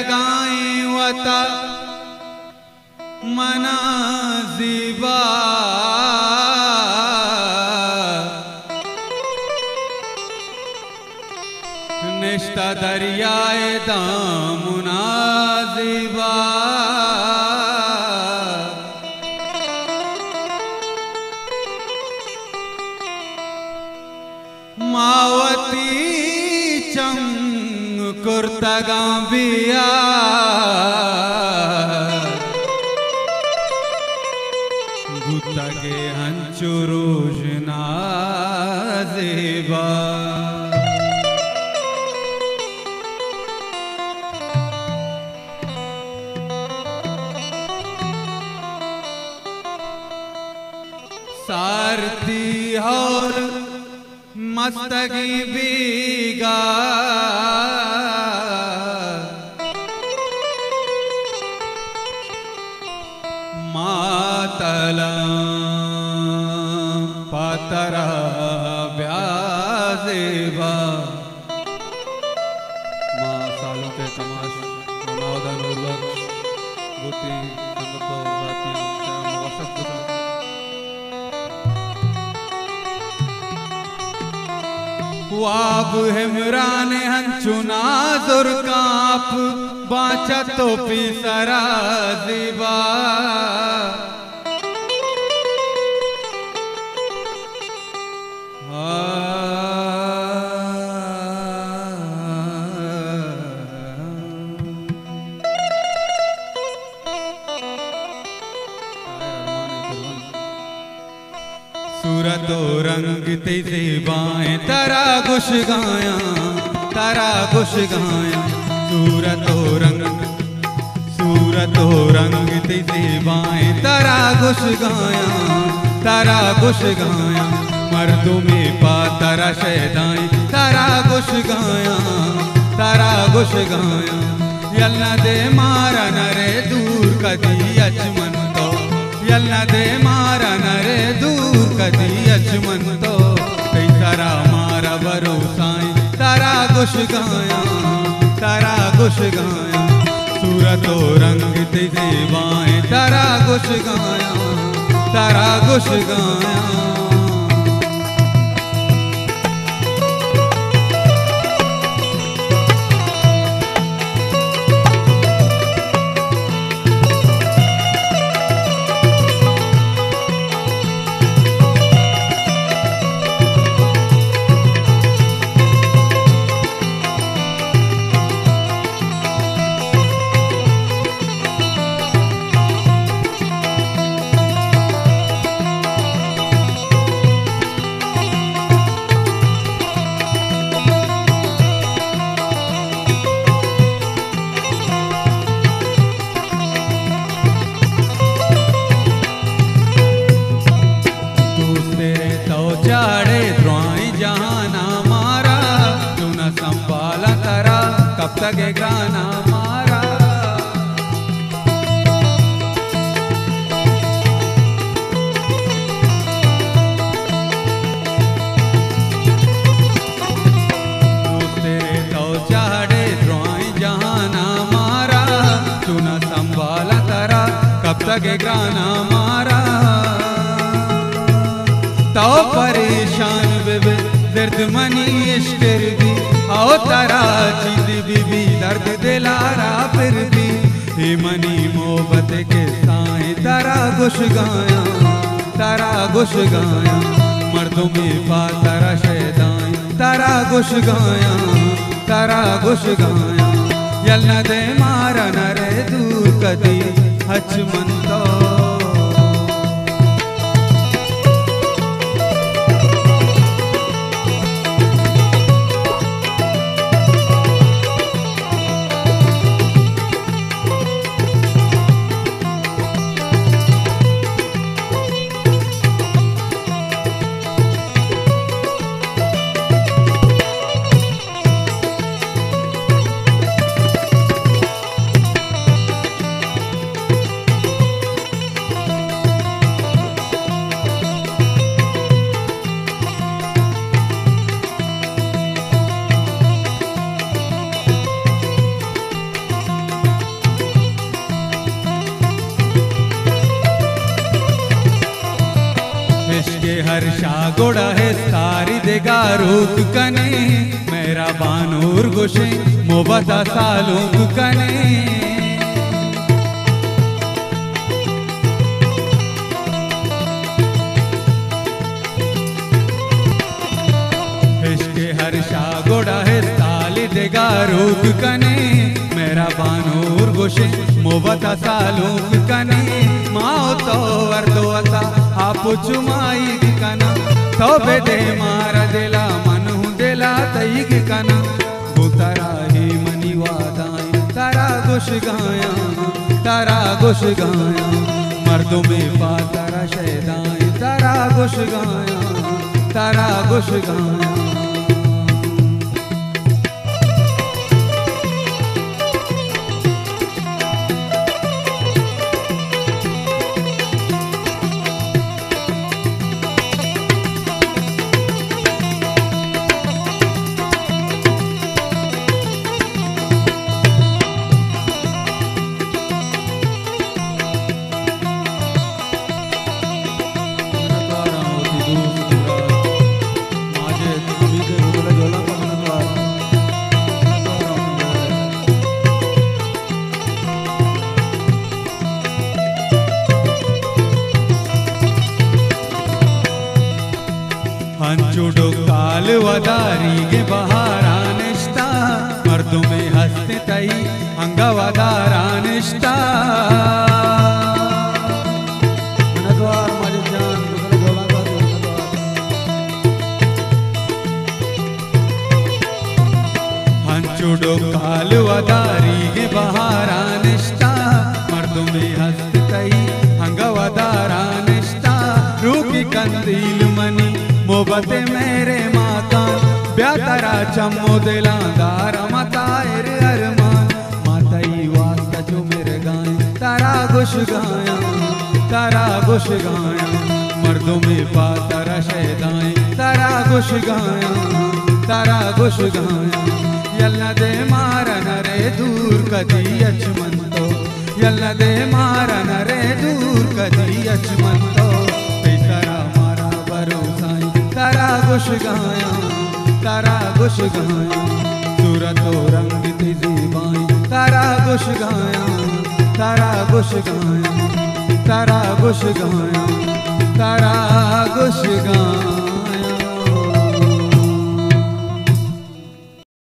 लगाए वता मनाजिबा। निष्ठा दरियाए दामुनाजिबा मावती कुर्तगाबिया गुतगे हंचुरुज देवा सारती हर मस्तगी बीगा पातरा ब्याजेबा माँ सालों के तमाश और बख्श बुद्धि संगतो साथियों श्याम वसत कुशल हिमरान बाचा तो पी सरा दिबा सूरतो रंग तेरे बाएँ तारा गुश गाया, तारा गुश गाया। सूरतो रंग सूरतो रंग तेरे बाएँ तारा गुश गाया, तारा गुश गाया। मर्दों में पा तारा शैदाई तारा गुश गाया, तारा गुश गाया। यल्ला दे मारा नरे दूर कदी अचमन तो यल्ला दे मारा गुश गाया, तारा गुश गाया। सूरतो रंग तेरे बाएँ, तारा गुश गाया, तारा गुश गाया। ये गाना मारा तक गाना मारा तो परेशान बेबे दर्द मनी तारा चीज़ भी दर्द दिलारा फिर भी। हे मनी मोहब्बत के साए, तारा गुश गाया, तारा गुश गाया। मर्दों में पा तारा शैदाई तारा गुश गाया, तारा गुश गाया। यल्ला दे मारा नरे दूर कदी, हच मन तो हर्षा गोड़ा है सारी देगा रूप कने। मेरा बानूर गुशे मोबता सालूक कने। इश्के हर्षा गोड़ा है साली देगा रूप कने। मेरा बानूर गुशे मोबता सालूक कने। माओ तो वर्दो अता। आपु चुमाई तबे दे मारा दिला मनु दिला तईग कना तारा ही मनी वादाई तारा गुश गाया, तारा गुश गाया। मर्दों में पा तारा शैदाई तारा गुश गाया, तारा गुश गाया। पांचुडो काल वदारी के बहारा निष्ठा। मर्द में हस्ते तई अंगवदारानिष्टा हंचुडो काल वदारी के बहारा निष्ठा। मर्द में हस्ते तई अंगवदारानिष्टा रूपी कंदील मोहब्बत मेरे माता ब्यातारा चमो दिलादार माता एरे अरमान। माता ही वास्ता जो मेरे गाए, तारा गुश गाया, तारा गुश गाया। मर्दों में पा तारा शहदाए तारा गुश गाया, तारा गुश गाया। यल्ला दे मारा नरे दूर कदी अचमंतो यल्ला दे मारा नरे दूर कदी अचमंतो तारा गुश गाया तारा गुश गाया सूरतो रंग थी जीवाई तारा गुश गाया तारा गुश गाया तारा गुश गाया तारा गुश गाया